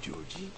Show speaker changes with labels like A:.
A: Georgie.